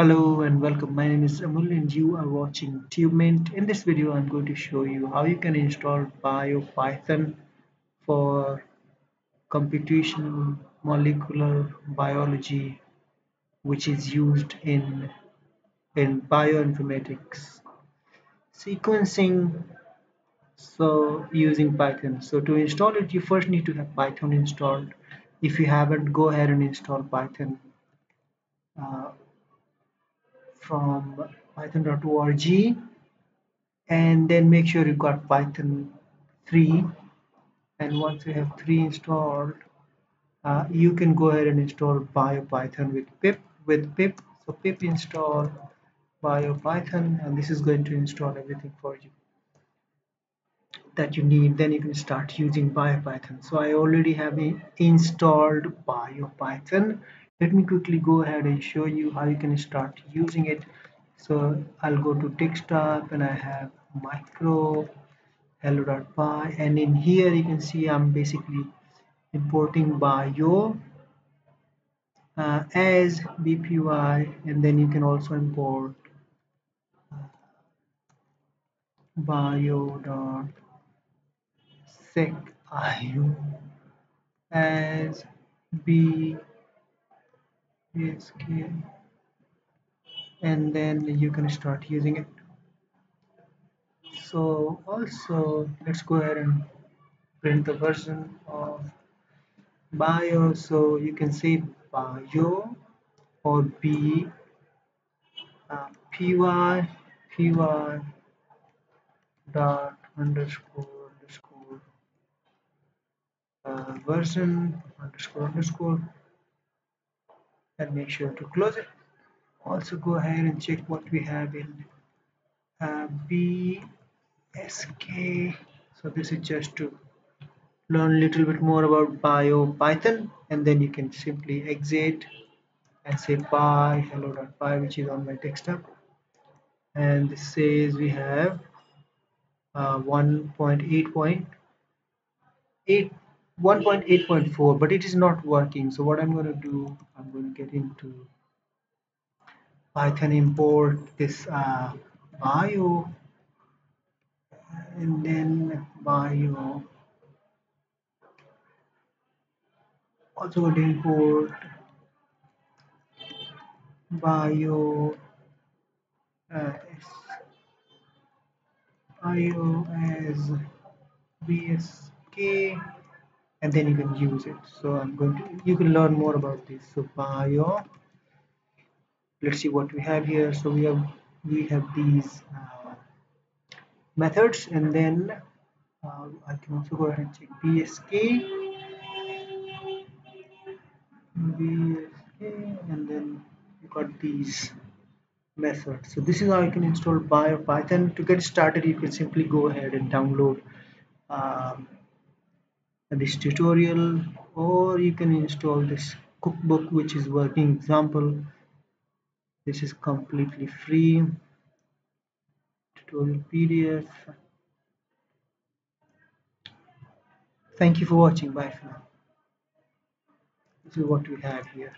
Hello and welcome. My name is Amul and you are watching TubeMint. In this video, I'm going to show you how you can install BioPython for computational molecular biology, which is used in in bioinformatics sequencing. So using Python. So to install it, you first need to have Python installed. If you haven't, go ahead and install Python. Uh, from python.org and then make sure you got python 3 and once you have 3 installed uh, you can go ahead and install biopython with pip with pip. So pip install biopython and this is going to install everything for you that you need. Then you can start using biopython. So i already have installed biopython let me quickly go ahead and show you how you can start using it. So I'll go to desktop and I have micro hello.py and in here you can see I'm basically importing bio uh, as bpy and then you can also import uh, bio.seq as b ASK and then you can start using it. So also let's go ahead and print the version of bio. So you can say bio or b uh, py py dot underscore underscore uh, version underscore underscore and make sure to close it. Also go ahead and check what we have in uh, BSK so this is just to learn a little bit more about bio python and then you can simply exit and say py hello.py which is on my desktop. And this says we have uh, 1.8.8 1.8.4 but it is not working. So what I'm going to do I'm going to get into Python import this uh, bio and then bio also going to import bio uh, bio as bsk and then you can use it. So i'm going to you can learn more about this. So bio let's see what we have here. So we have we have these uh, methods and then uh, I can also go ahead and check. BSK BSK and then you got these methods. So this is how you can install bio Python. To get started you can simply go ahead and download um, this tutorial or you can install this cookbook which is working example. This is completely free. Tutorial pdf. Thank you for watching. Bye for now. This is what we have here